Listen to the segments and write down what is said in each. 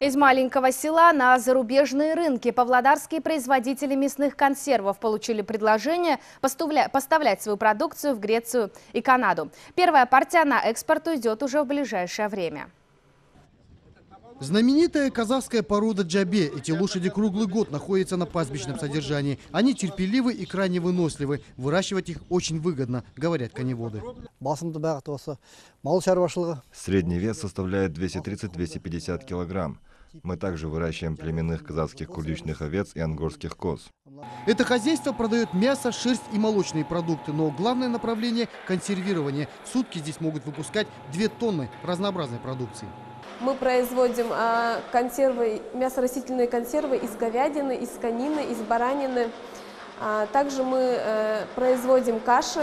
Из маленького села на зарубежные рынки павлодарские производители мясных консервов получили предложение поставля- поставлять свою продукцию в Грецию и Канаду. Первая партия на экспорт уйдет уже в ближайшее время. Знаменитая казахская порода джабе. Эти лошади круглый год находятся на пастбищном содержании. Они терпеливы и крайне выносливы. Выращивать их очень выгодно, говорят коневоды. Средний вес составляет 230-250 килограмм. Мы также выращиваем племенных казахских куличных овец и ангорских коз. Это хозяйство продает мясо, шерсть и молочные продукты. Но главное направление – консервирование. В сутки здесь могут выпускать 2 тонны разнообразной продукции. Мы производим а, консервы, мясо-растительные консервы из говядины, из конины, из баранины. А, Также мы э, производим каши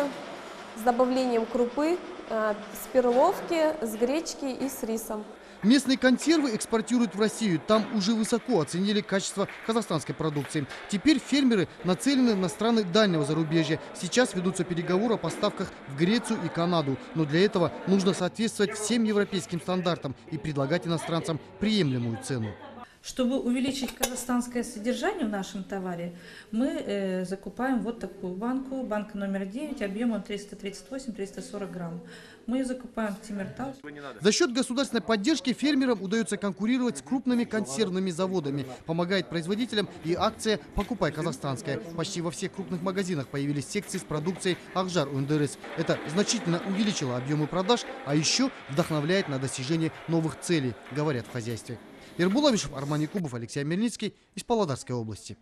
с добавлением крупы, а, с перловки, с гречки и с рисом. Местные консервы экспортируют в Россию. Там уже высоко оценили качество казахстанской продукции. Теперь фермеры нацелены на страны дальнего зарубежья. Сейчас ведутся переговоры о поставках в Грецию и Канаду. Но для этого нужно соответствовать всем европейским стандартам и предлагать иностранцам приемлемую цену. Чтобы увеличить казахстанское содержание в нашем товаре, мы э, закупаем вот такую банку, банка номер 9, объемом 338-340 грамм. Мы ее закупаем в Тимиртау. За счет государственной поддержки фермерам удается конкурировать с крупными консервными заводами. Помогает производителям и акция «Покупай казахстанское». Почти во всех крупных магазинах появились секции с продукцией «Акжар УНДРС». Это значительно увеличило объемы продаж, а еще вдохновляет на достижение новых целей, говорят в хозяйстве. Ербуловичев, Арман Якубов, Алексей Мельницкий из Павлодарской области.